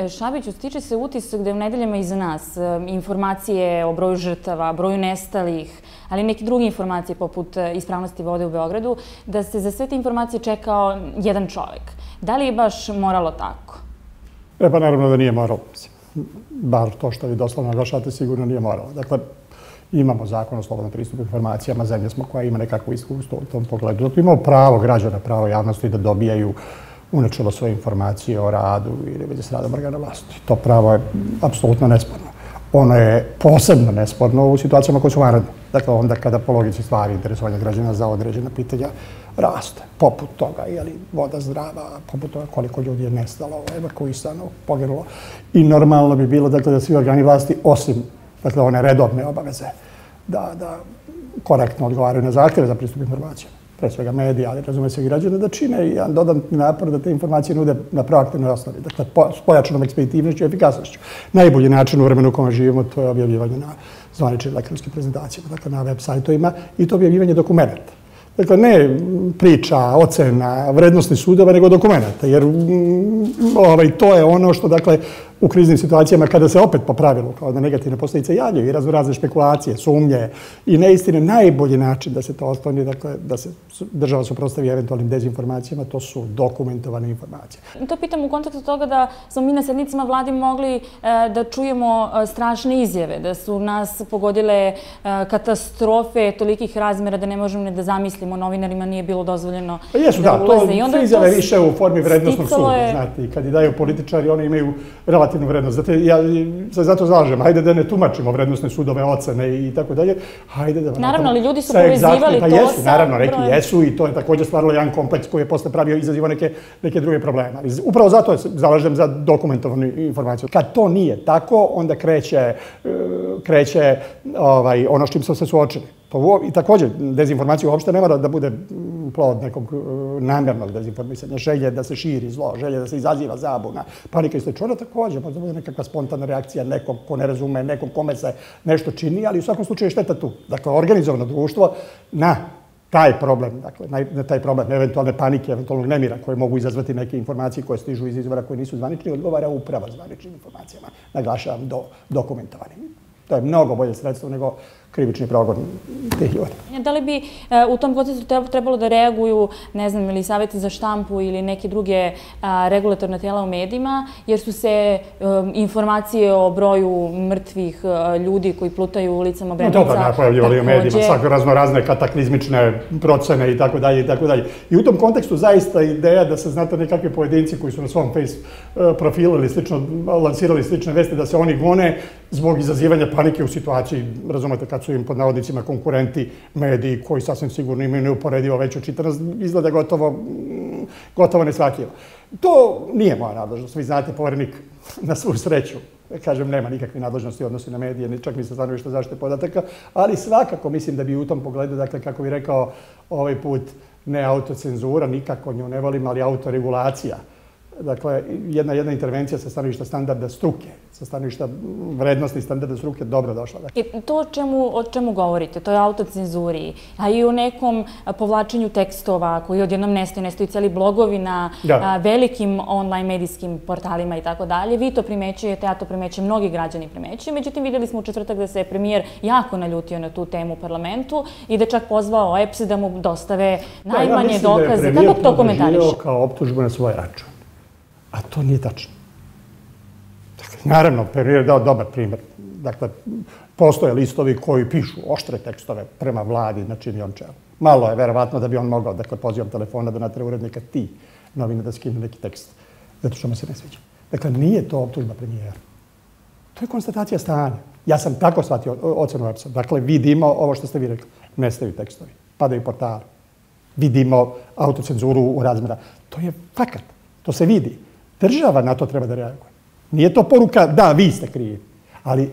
E, Šabić, Šabiću, stiče se utisak da je u nedeljama iza nas e, informacije o broju žrtava, broju nestalih, ali neke druge informacije poput e, ispravnosti vode u Beogradu, da se za sve te informacije čekao jedan čovek. Da li je baš moralo tako? E pa naravno da nije moralo. Bar to što vi doslovno naglašate sigurno nije moralo. Dakle, imamo zakon o slobodnom pristupu informacijama, zemlje smo koja ima nekakvo iskustvo u tom pogledu. Dakle, imamo pravo građana, pravo javnosti da dobijaju unačilo svoje informacije o radu ili već s radom organa vlasti. To pravo je apsolutno nesporno. Ono je posebno nesporno u situacijama koje su vanredne. Dakle, onda kada po logici stvari interesovanja građana za određena pitanja raste. Poput toga, je li voda zdrava, poput toga koliko ljudi je nestalo, evakuisano, poginulo. I normalno bi bilo dakle, da svi organi vlasti, osim dakle, one redovne obaveze, da, da korektno odgovaraju na zahtjeve za pristup informacijama pre svega medija, ali razume se i građane, da čine i jedan dodatni napor da te informacije nude na proaktivnoj osnovi. Dakle, s pojačanom ekspeditivnošću i efikasnošću. Najbolji način u vremenu u kojem živimo to je objavljivanje na zvaničnim elektronskim prezentacijama, dakle na web sajtovima i to objavljivanje dokumenta. Dakle, ne priča, ocena, vrednosti sudova, nego dokumenta. Jer mm, ovaj, to je ono što, dakle, u kriznim situacijama kada se opet po pravilu kao da negativne posljedice javljaju i razno razne špekulacije, sumnje i neistine, najbolji način da se to ostane, dakle, da se država suprostavi eventualnim dezinformacijama, to su dokumentovane informacije. To pitam u kontekstu toga da smo mi na sednicama vladi mogli e, da čujemo e, strašne izjave, da su nas pogodile e, katastrofe tolikih razmera da ne možemo ne da zamislimo, novinarima nije bilo dozvoljeno pa jesu, da, ulaze. To, I onda izjave više u formi vrednostnog suda, je... znate, i kad i daju političari, oni imaju relativnu vrednost. Zato ja se zato zalažem, hajde da ne tumačimo vrednostne sudove, ocene i tako dalje. Hajde da... Naravno, ali ljudi su povezivali pa to jesu, Naravno, neki jesu i to je također stvarilo jedan kompleks koji je posle pravio i izazivo neke, neke druge probleme. Ali upravo zato se zalažem za dokumentovanu informaciju. Kad to nije tako, onda kreće, e, kreće ovaj, ono s čim smo se suočili. Pa to, I također, dezinformacija uopšte ne mora da bude plod nekog e, namjernog dezinformisanja, želje da se širi zlo, želje da se izaziva zabuna, panika i slično. Ona također pa možda bude nekakva spontana reakcija nekog ko ne razume, nekog kome se nešto čini, ali u svakom slučaju šteta tu. Dakle, organizovano društvo na taj problem, dakle, na taj problem eventualne panike, eventualnog nemira koje mogu izazvati neke informacije koje stižu iz izvora koji nisu zvanični, odgovara uprava zvaničnim informacijama. Naglašavam do dokumentovanim. To je mnogo bolje sredstvo nego krivični progon tih ljudi. Da li bi e, u tom procesu trebalo da reaguju, ne znam, ili savjeti za štampu ili neke druge regulatorne tijela u medijima, jer su se e, informacije o broju mrtvih e, ljudi koji plutaju ulicama Brenica... No, dobro, pojavljivali u medijima, svako razno razne kataklizmične procene i tako dalje i tako dalje. I u tom kontekstu zaista ideja da se znate nekakve pojedinci koji su na svom face profilu ili slično, lansirali slične veste, da se oni gone zbog izazivanja panike u situaciji, razumete, kad su im pod navodnicima konkurenti mediji koji sasvim sigurno imaju neuporedivo veću čitanost, izgleda gotovo, mm, gotovo nesvatljivo. To nije moja nadležnost. Vi znate, povjerenik na svu sreću, kažem, nema nikakve nadležnosti odnosi na medije, ni čak ni sa stanovišta zaštite podataka, ali svakako mislim da bi u tom pogledu, dakle, kako bi rekao ovaj put, ne autocenzura, nikako nju ne volim, ali autoregulacija dakle, jedna, jedna intervencija sa stanovišta standarda struke, sa stanovišta vrednosti standarda struke, dobro došla. Dakle. I to o čemu, o čemu govorite, to je autocenzuri, a i u nekom povlačenju tekstova koji odjednom nestaju, nestaju cijeli blogovi na a, velikim online medijskim portalima i tako dalje. Vi to primećujete, ja to primećujem, mnogi građani primećuju. Međutim, vidjeli smo u četvrtak da se premijer jako naljutio na tu temu u parlamentu i da čak pozvao EPS da mu dostave najmanje dokaze. Kako to komentariš? Ja mislim da je premijer to kao optužbu na svoj račun. A to nije tačno. Dakle, naravno, Perrier je dao dobar primjer. Dakle, postoje listovi koji pišu oštre tekstove prema vladi na čini on čelo. Malo je verovatno da bi on mogao, dakle, pozivam telefona da natre urednika ti novine da skinu neki tekst, zato što mu se ne sviđa. Dakle, nije to optužba premijera. To je konstatacija stanja. Ja sam tako shvatio ocenu websa. Dakle, vidimo ovo što ste vi rekli. Nestaju tekstovi. Padaju portali. Vidimo autocenzuru u razmjera. To je fakat. To se vidi. Država na to treba da reaguje. Nije to poruka da vi ste krivi. Ali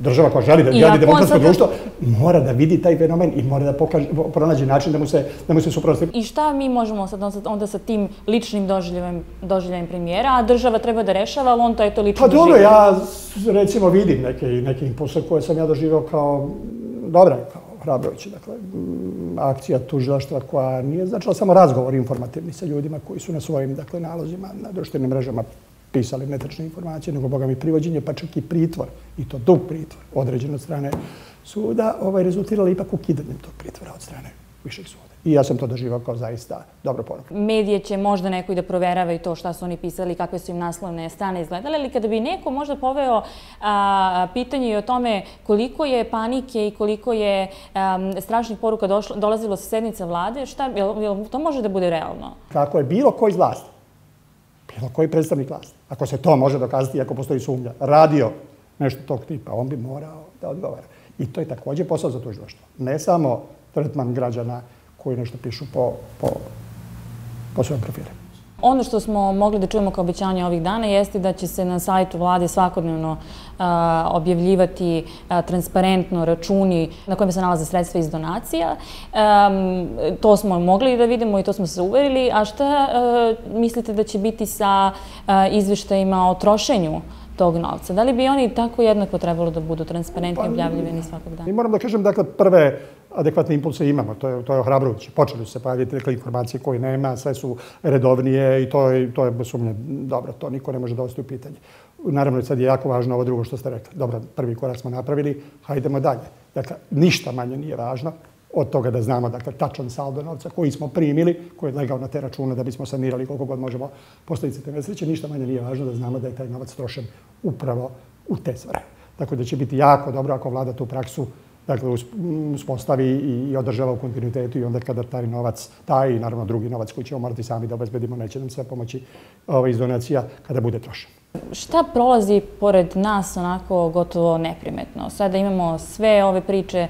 država koja želi da gradi demokratsko društvo mora da vidi taj fenomen i mora da pokaže, pronađe način da mu se, da mu se suprostavi. I šta mi možemo sad onda sa tim ličnim doživljajem, doživljajem premijera, a država treba da rešava, ali on to je to lično Pa dobro, ja recimo vidim neke, neke impulse koje sam ja doživio kao dobra, hrabrojuće. Dakle, akcija tužilaštva koja nije značila samo razgovor informativni sa ljudima koji su na svojim dakle, nalozima na društvenim mrežama pisali netačne informacije, nego boga mi privođenje, pa čak i pritvor, i to dug pritvor, određen od strane suda, ovaj, rezultirali ipak ukidanjem tog pritvora od strane višeg suda. I ja sam to doživao kao zaista dobro poruku. Medije će možda neko i da proverava i to šta su oni pisali, kakve su im naslovne strane izgledale, ali kada bi neko možda poveo a, pitanje i o tome koliko je panike i koliko je a, strašnih poruka došlo, dolazilo sa sednice vlade, šta, jel, jel, to može da bude realno? Kako je bilo koji iz vlasti, bilo koji predstavnik vlasti, ako se to može dokazati, ako postoji sumnja, radio nešto tog tipa, on bi morao da odgovara. I to je također posao za tužilaštvo. Ne samo tretman građana koji nešto pišu po, po, po svojom profilu. Ono što smo mogli da čujemo kao običanje ovih dana jeste da će se na sajtu vlade svakodnevno a, objavljivati a, transparentno računi na kojima se nalaze sredstva iz donacija. A, to smo mogli da vidimo i to smo se uverili. A šta mislite da će biti sa izveštajima o trošenju tog novca? Da li bi oni tako jednako trebalo da budu transparentni i pa, objavljivani svakog dana? I moram da kažem, dakle, prve adekvatne impulse imamo, to je, to je ohrabrujuće. Počeli su se pojaviti neke informacije koje nema, sve su redovnije i to je, to je sumnje dobro, to niko ne može dovesti u pitanje. Naravno, sad je jako važno ovo drugo što ste rekli. Dobro, prvi korak smo napravili, hajdemo dalje. Dakle, ništa manje nije važno od toga da znamo dakle, tačan saldo novca koji smo primili, koji je legao na te račune da bismo sanirali koliko god možemo postaviti te nesreće. Ništa manje nije važno da znamo da je taj novac trošen upravo u te svrhe. Tako da će biti jako dobro ako vlada tu praksu dakle, uspostavi i održava u kontinuitetu i onda kada taj novac, taj i naravno drugi novac koji ćemo morati sami da obezbedimo, neće nam sve pomoći ovaj, iz donacija kada bude trošen. Šta prolazi pored nas onako gotovo neprimetno? Sada imamo sve ove priče,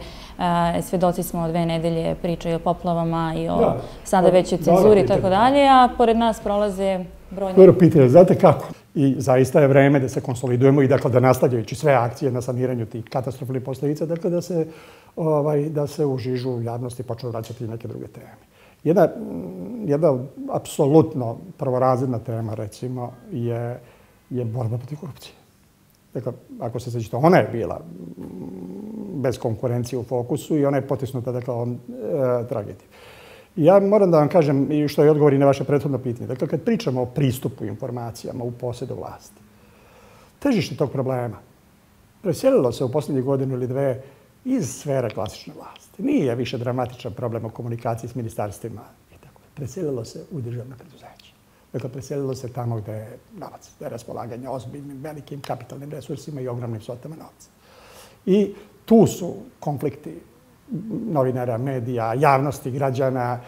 svedoci smo dve nedelje priče i o poplavama i o sada većoj cenzuri i tako dalje, a pored nas prolaze brojne... Dobro pitanje, znate kako? I zaista je vreme da se konsolidujemo i dakle da nastavljajući sve akcije na saniranju tih katastrofalnih posljedica, dakle da se, ovaj, da se u žižu javnosti počne vraćati neke druge teme. Jedna, jedna apsolutno prvorazredna tema, recimo, je, je borba protiv korupcije. Dakle, ako se sećate, ona je bila bez konkurencije u fokusu i ona je potisnuta, dakle, on, e, tragedija. Ja moram da vam kažem, i što je odgovor i na vaše prethodno pitanje, dakle, kad pričamo o pristupu informacijama u posjedu vlasti, težište tog problema preselilo se u posljednjih godinu ili dve iz sfere klasične vlasti. Nije više dramatičan problem o komunikaciji s ministarstvima i tako. Preselilo se u državne preduzeće. Dakle, preselilo se tamo gde je novac, gde je raspolaganje ozbiljnim, velikim kapitalnim resursima i ogromnim svotama novca. I tu su konflikti novinara, medija, javnosti, građana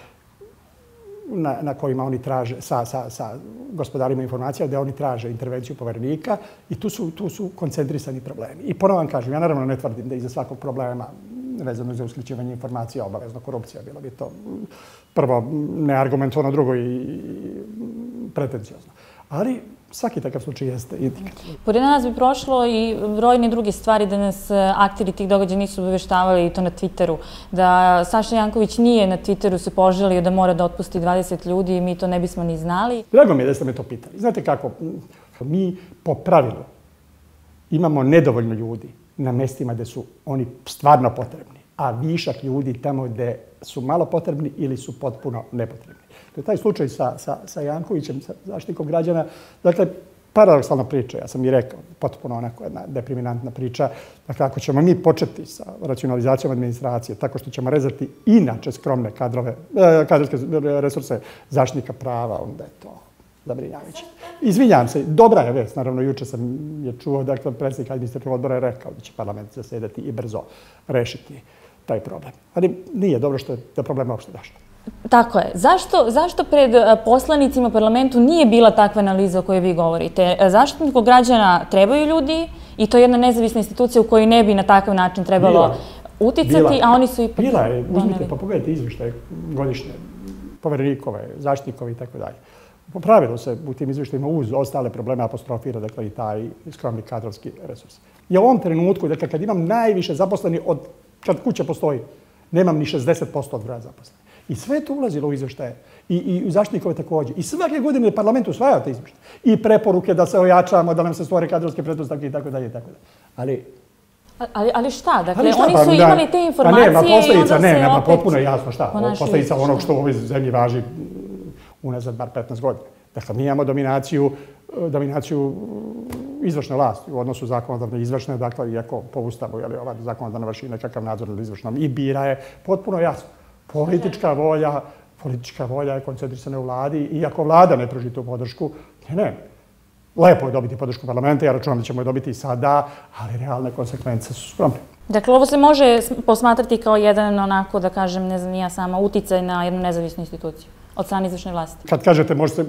na, na kojima oni traže sa, sa, sa gospodarima informacija, gde oni traže intervenciju poverenika i tu su, tu su koncentrisani problemi. I ponovno vam kažem, ja naravno ne tvrdim da iza svakog problema vezano za usključivanje informacija obavezno korupcija, bilo bi to prvo neargumentovano, drugo i pretencijozno. Ali svaki takav slučaj jeste indikativno. Pored nas bi prošlo i brojne druge stvari da nas e, akteri tih događaja nisu obještavali i to na Twitteru. Da Saša Janković nije na Twitteru se poželio da mora da otpusti 20 ljudi i mi to ne bismo ni znali. Drago mi je da ste me to pitali. Znate kako, mi po pravilu imamo nedovoljno ljudi na mestima gde su oni stvarno potrebni, a višak ljudi tamo gde su malo potrebni ili su potpuno nepotrebni. To je taj slučaj sa, sa, sa Jankovićem, sa zaštitnikom građana. Dakle, paradoksalna priča, ja sam i rekao, potpuno onako jedna depriminantna priča. Dakle, ako ćemo mi početi sa racionalizacijom administracije, tako što ćemo rezati inače skromne kadrove, e, kadrovske resurse zaštitnika prava, onda je to zabrinjavajuće. Izvinjam se, dobra je vest, naravno, juče sam je čuo, dakle, predsjednik administrativnog odbora je rekao da će parlament zasedati i brzo rešiti taj problem. Ali nije dobro što je da problem uopšte došlo. Tako je. Zašto, zašto pred e, poslanicima parlamentu nije bila takva analiza o kojoj vi govorite? E, zašto niko građana trebaju ljudi i to je jedna nezavisna institucija u kojoj ne bi na takav način trebalo bila. uticati, bila. a oni su ipak Bila je, uzmite, pa pogledajte izvištaje godišnje, poverenikove, zaštitnikove i tako dalje. Po pravilu se u tim izvištajima uz ostale probleme apostrofira, dakle, i taj skromni kadrovski resurs. I u ovom trenutku, dakle, kad imam najviše zaposleni od kad kuća postoji, nemam ni 60% od broja zaposlenih. I sve to ulazilo u izveštaje. I, i zaštitnikove također. I svake godine je parlament usvajao te izveštaje. I preporuke da se ojačamo, da nam se stvore kadrovske pretpostavke i tako dalje i tako dalje. Ali Ali, ali šta? Dakle, ali šta, oni pa, su imali te informacije ne, i onda se ne, nema, potpuno jasno šta. Posljedica onog što u ovoj zemlji važi unazad bar 15 godina. Dakle, mi imamo dominaciju dominaciju izvršne vlasti u odnosu zakonodavne izvršne, dakle, iako po ustavu, je li ova zakonodavna vrši nekakav nadzor nad izvršnom i bira je potpuno jasno. Politička volja, politička volja je koncentrisana u vladi, iako vlada ne pruži tu podršku, ne, ne, lepo je dobiti podršku parlamenta, ja računam da ćemo je dobiti i sada, ali realne konsekvence su skromne. Dakle, ovo se može posmatrati kao jedan, onako, da kažem, ne znam, ja sama, uticaj na jednu nezavisnu instituciju od strane izvršne vlasti. Kad kažete, može se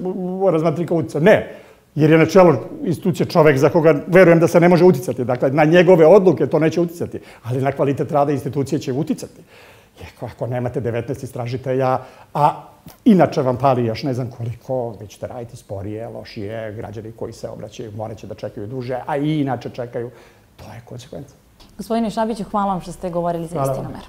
razmatrati kao uticaj. Ne, jer je na čelu institucije čovek za koga verujem da se ne može uticati. Dakle, na njegove odluke to neće uticati, ali na kvalitet rada institucije će uticati. Jer ako nemate 19 istražitelja, a inače vam pali još ne znam koliko, vi ćete raditi sporije, lošije, građani koji se obraćaju morat će da čekaju duže, a i inače čekaju, to je konsekvenca. Gospodine Šabiću, hvala vam što ste govorili za istinomer.